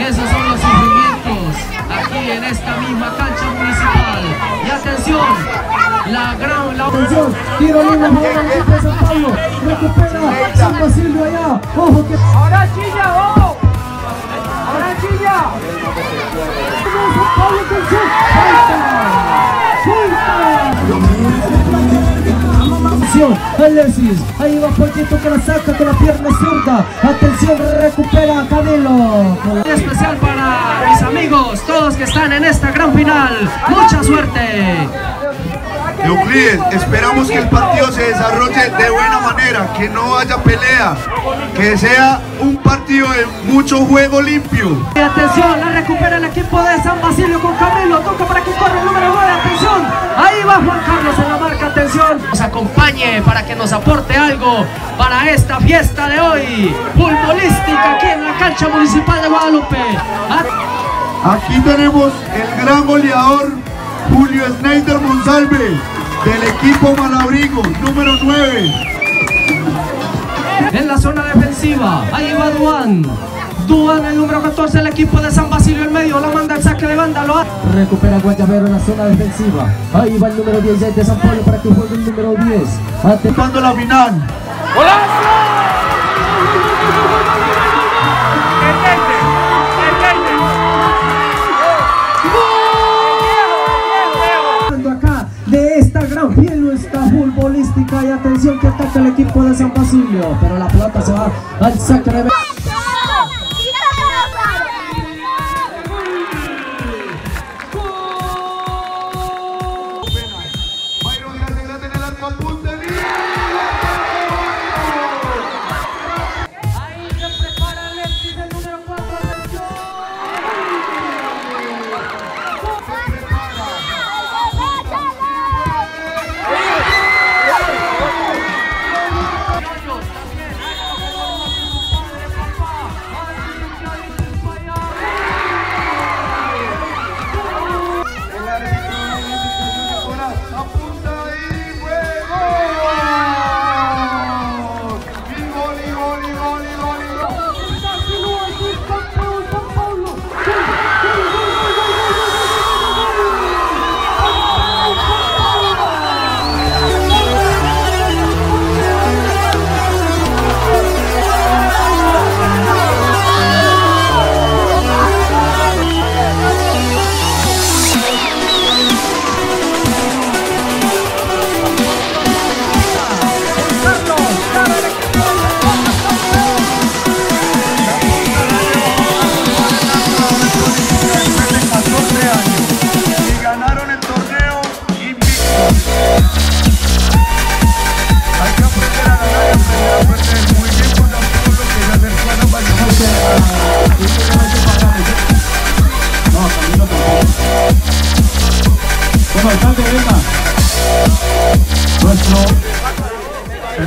Esos son los sufrimientos aquí en esta misma cancha municipal. Y atención, la gran... La... Atención, tiro libre a favor del equipo de San Pablo. Recupera San Basilio allá. Ojo que. Ahora chilla, ojo. Ahora chilla. San Pablo, atención. Alexis, ahí va Pollito que la saca con la pierna zurda. Atención, recupera Camilo. Un especial para mis amigos, todos que están en esta gran final. Mucha suerte. Euclides, esperamos que el partido se desarrolle de buena manera, que no haya pelea, que sea un partido de mucho juego limpio. Y atención, la recupera el equipo de San Basilio con Camilo. Toca para que que nos aporte algo para esta fiesta de hoy. Futbolística aquí en la cancha municipal de Guadalupe. Aquí tenemos el gran goleador Julio Schneider Monsalve del equipo Malabrigo, número 9. En la zona defensiva, ahí va Duan. Duan, el número 14, el equipo de San Basilio en medio. La manda el saque de banda. Lo ha- Recupera Guayabero en la zona defensiva. Ahí va el número 10 de San Pablo para que juegue el número 10. Atención. Jugando la final. acá de esta gran fiesta futbolística y atención que ataca el equipo de San Basilio pero la pelota se va al saque de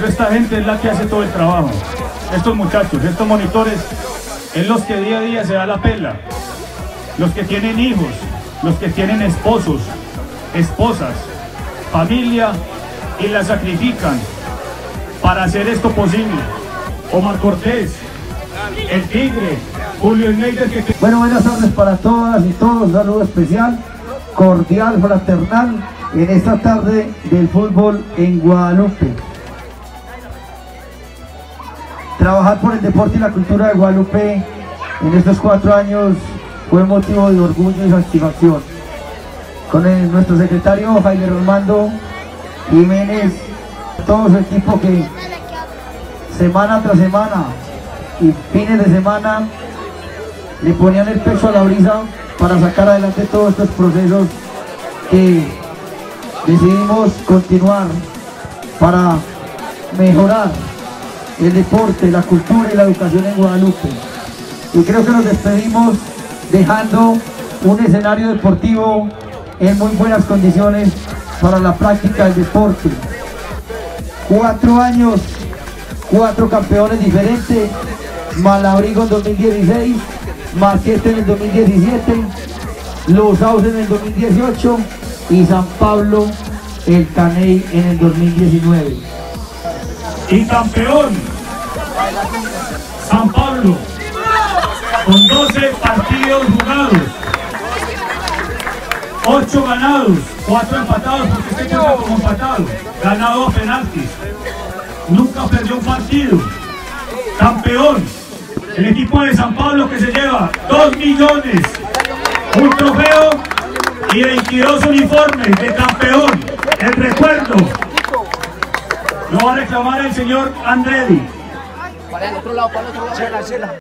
Pero esta gente es la que hace todo el trabajo. Estos muchachos, estos monitores, es los que día a día se da la pela. Los que tienen hijos, los que tienen esposos, esposas, familia y la sacrifican para hacer esto posible. Omar Cortés, el Tigre, Julio Schneider que Bueno, buenas tardes para todas y todos, un saludo especial, cordial, fraternal, en esta tarde del fútbol en Guadalupe. Trabajar por el deporte y la cultura de Guadalupe en estos cuatro años fue motivo de orgullo y satisfacción. Con nuestro secretario Jaime Romando Jiménez, todo su equipo que semana tras semana y fines de semana le ponían el pecho a la brisa para sacar adelante todos estos procesos que decidimos continuar para mejorar el deporte, la cultura y la educación en Guadalupe. Y creo que nos despedimos dejando un escenario deportivo en muy buenas condiciones para la práctica del deporte. Cuatro años, cuatro campeones diferentes, Malabrigo en 2016, Marquete en el 2017, Los Sauces en el 2018 y San Pablo el Caney en el 2019. Y campeón, San Pablo, con 12 partidos jugados, 8 ganados, 4 empatados, porque este cuenta como empatado, ganado penaltis, nunca perdió un partido, campeón, el equipo de San Pablo que se lleva 2 millones, un trofeo y 22 uniformes de campeón, el recuerdo. Lo va a reclamar el señor Andredi. Para otro lado, para el otro lado.